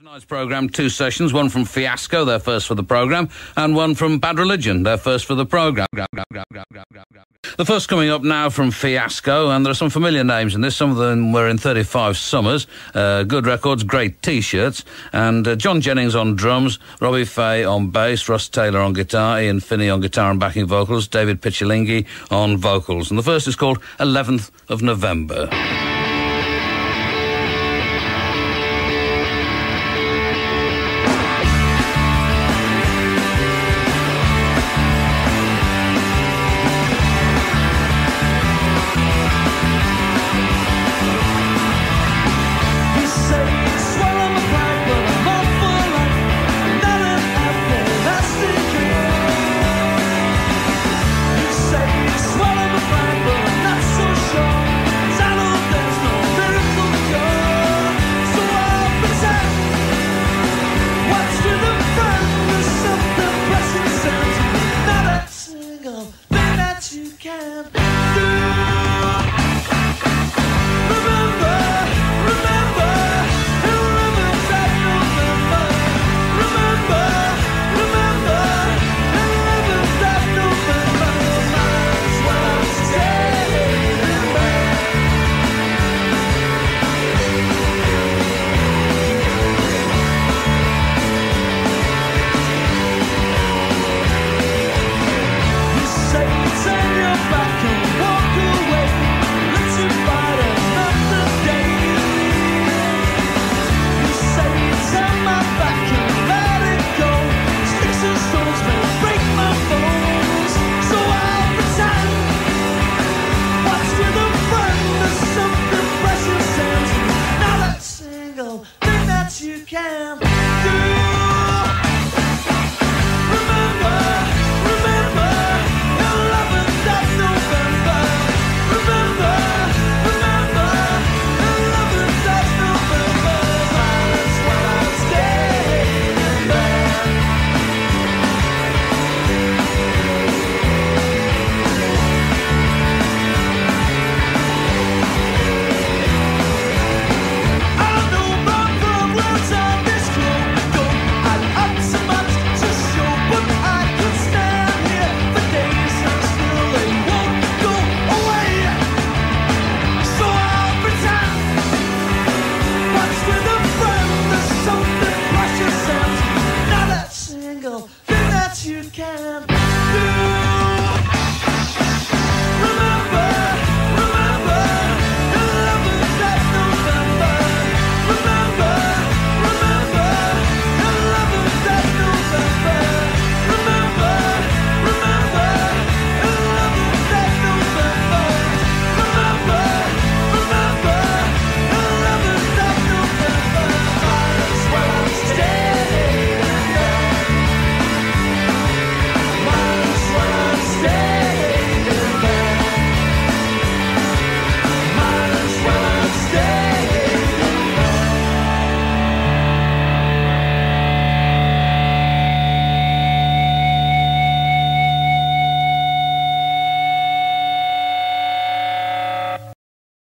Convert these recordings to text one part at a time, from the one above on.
Tonight's programme, two sessions, one from Fiasco, their first for the programme, and one from Bad Religion, their first for the programme. The first coming up now from Fiasco, and there are some familiar names in this. Some of them were in 35 Summers, uh, good records, great t-shirts, and uh, John Jennings on drums, Robby Fay on bass, Russ Taylor on guitar, Ian Finney on guitar and backing vocals, David Pichilingi on vocals. And the first is called 11th of November. You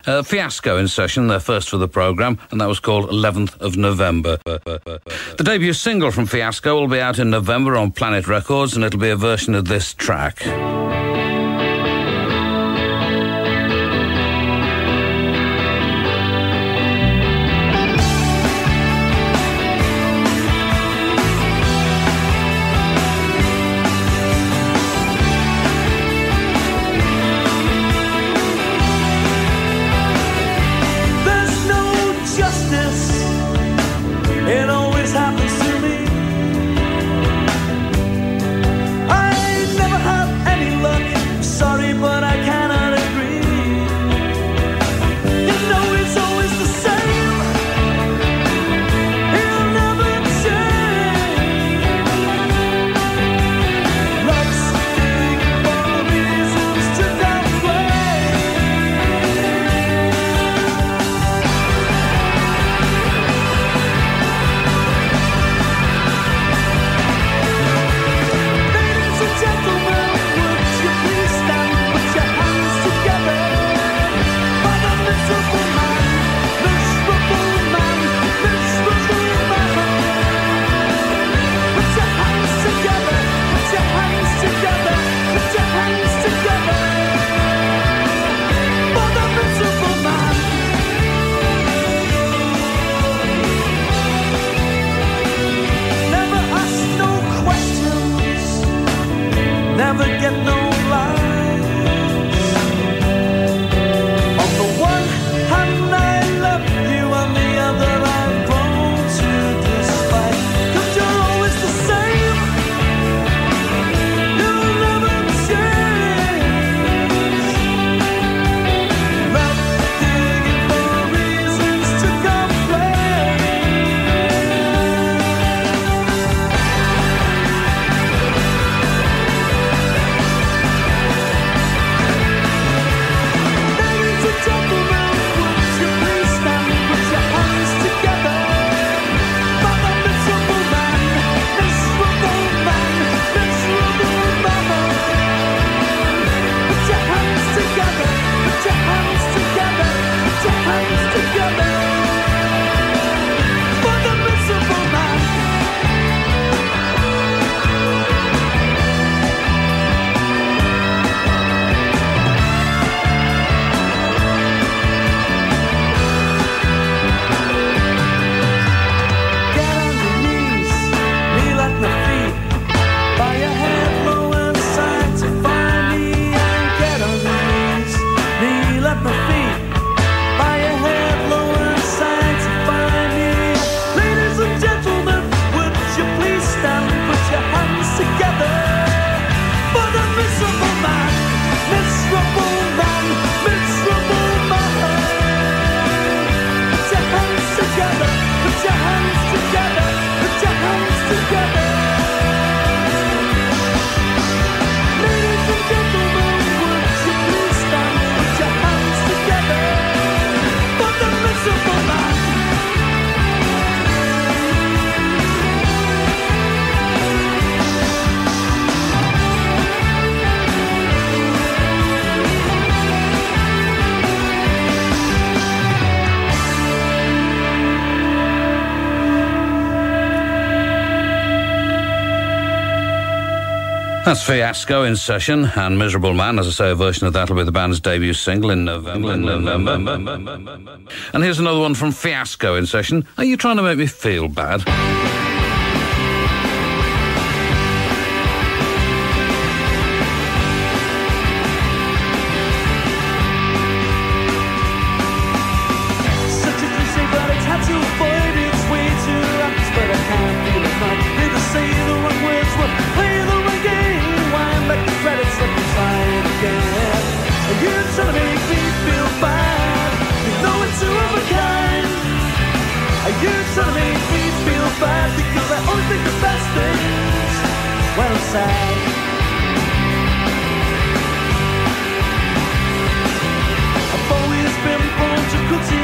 Uh, Fiasco in session, their first for the programme, and that was called 11th of November. The debut single from Fiasco will be out in November on Planet Records, and it'll be a version of this track. together. That's Fiasco in session and Miserable Man. As I say, a version of that'll be the band's debut single in November. In November. And here's another one from Fiasco in session. Are you trying to make me feel bad? The best things when I'm. I've always been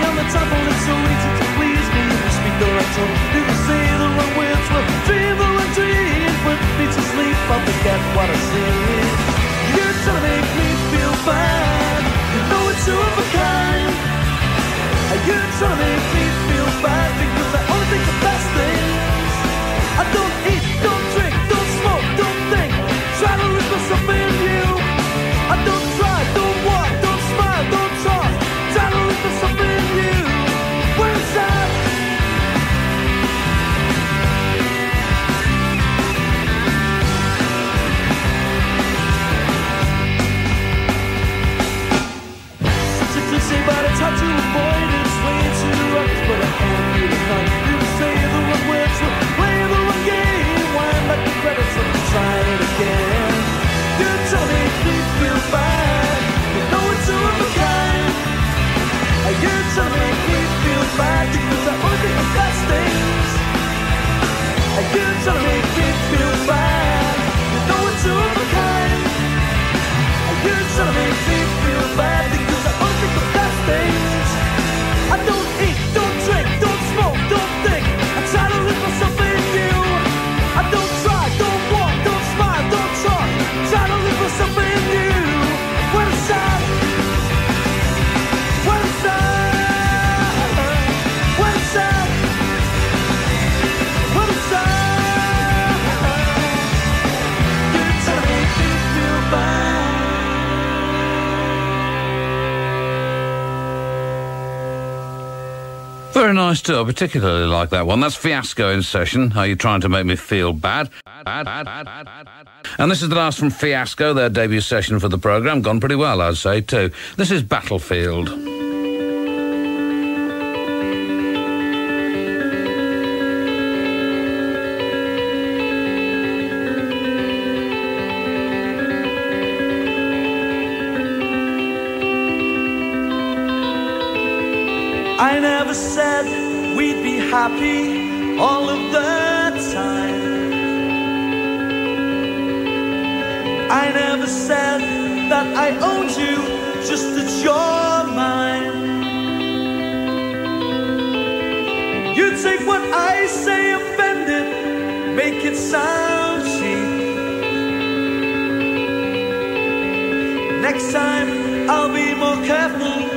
on the it's so easy to please me. You speak the right tone, you say the wrong words, will And Nice too. I particularly like that one. That's Fiasco in session. Are you trying to make me feel bad, bad, bad, bad. And this is the last from Fiasco, their debut session for the programme. Gone pretty well, I'd say, too. This is Battlefield. Never said we'd be happy all of the time. I never said that I owned you just that you're mine. You take what I say and bend it, make it sound cheap. Next time I'll be more careful.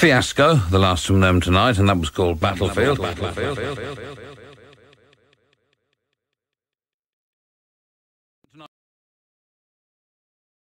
Fiasco, the last from them tonight, and that was called Battlefield. Battlefield.